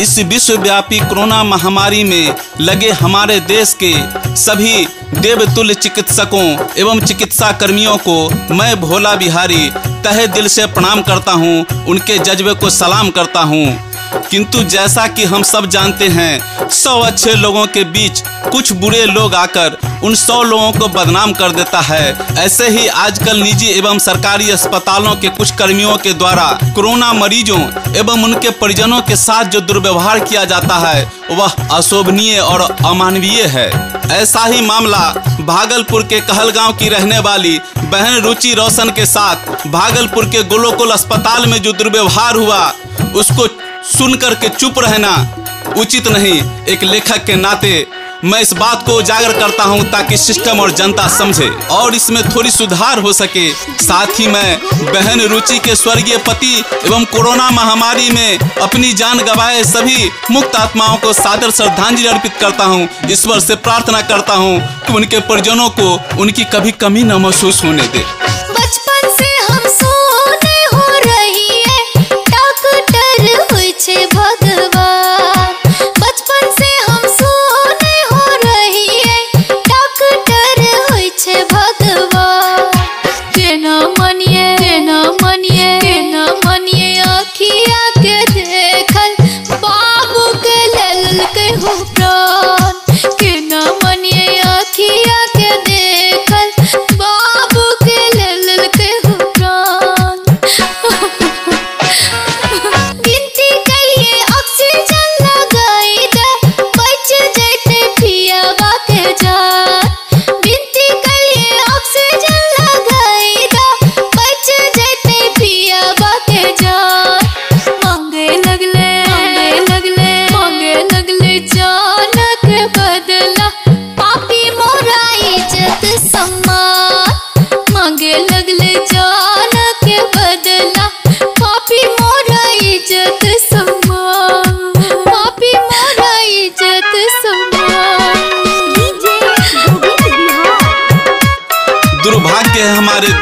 इस विश्वव्यापी कोरोना महामारी में लगे हमारे देश के सभी देवतुल्य चिकित्सकों एवं चिकित्सा कर्मियों को मैं भोला बिहारी तहे दिल से प्रणाम करता हूँ, उनके जज्बे को सलाम करता हूँ। किंतु जैसा कि हम सब जानते हैं, सौ अच्छे लोगों के बीच कुछ बुरे लोग आकर उन सौ लोगों को बदनाम कर देता है। ऐसे ही आजकल निजी एवं सरकारी अस्पतालों के कुछ कर्मियों के द्वारा कोरोना मरीजों एवं उनके परिजनों के साथ जो दुर्व्यवहार किया जाता है, वह अशोभनीय और अमानवीय है। ऐसा ही मामला भागलपुर के कहलगांव की रहने वाली बहन रुचि रोशन के साथ भागलपुर के गोलोकुल अस्पताल में जो दुर्व्यवहार हुआ, उसको सुन करके चुप रहना उचित नहीं। एक लेखक के नाते मैं इस बात को उजागर करता हूँ ताकि सिस्टम और जनता समझे और इसमें थोड़ी सुधार हो सके। साथ ही मैं बहन रुचि के स्वर्गीय पति एवं कोरोना महामारी में अपनी जान गंवाए सभी मुक्त आत्माओं को सादर श्रद्धांजलि अर्पित करता हूँ। ईश्वर से प्रार्थना करता हूँ कि उनके परिजनों को उनकी कभी कमी न महसूस होने दे। लेल के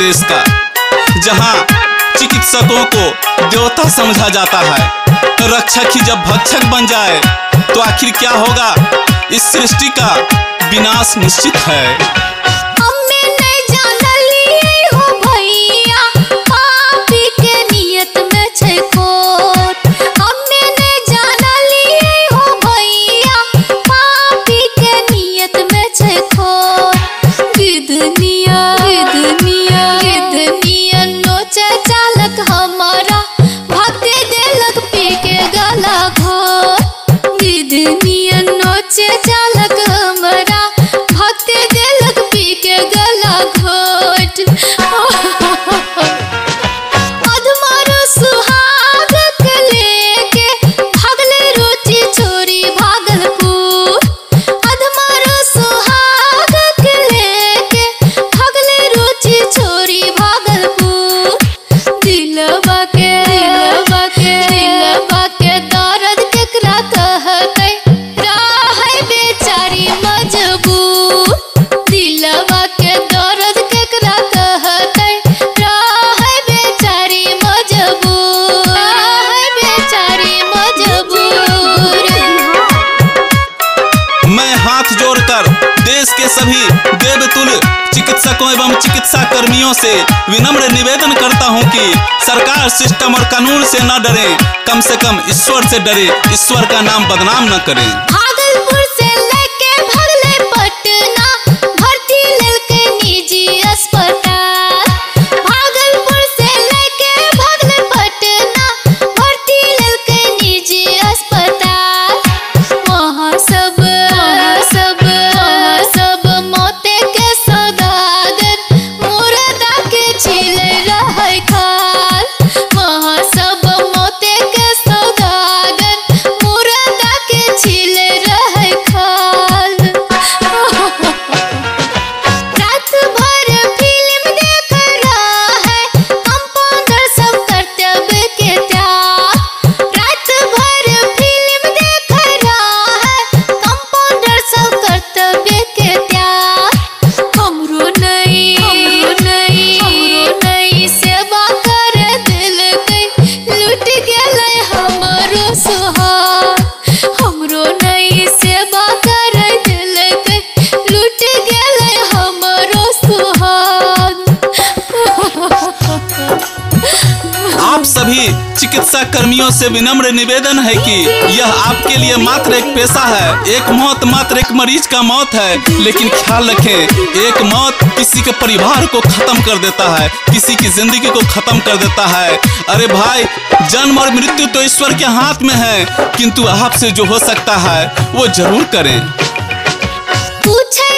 है हमारे देश का, जहाँ चिकित्सकों को देवता समझा जाता है। रक्षक ही जब भक्षक बन जाए तो आखिर क्या होगा? इस सृष्टि का विनाश निश्चित है। जोड़कर देश के सभी देवतुल चिकित्सकों एवं चिकित्सा कर्मियों से विनम्र निवेदन करता हूँ कि सरकार सिस्टम और कानून से न डरे। कम से कम ईश्वर से डरे। ईश्वर का नाम बदनाम न करें। सभी चिकित्सा कर्मियों से विनम्र निवेदन है कि यह आपके लिए मात्र एक पेशा है। एक मौत मात्र एक मरीज़ का मौत है, लेकिन ख्याल रखें, एक मौत किसी के परिवार को खत्म कर देता है, किसी की ज़िंदगी को खत्म कर देता है। अरे भाई, जन्म और मृत्यु तो ईश्वर के हाथ में है, किंतु आपसे जो हो सकता है, वो ज़रूर करें। पूछे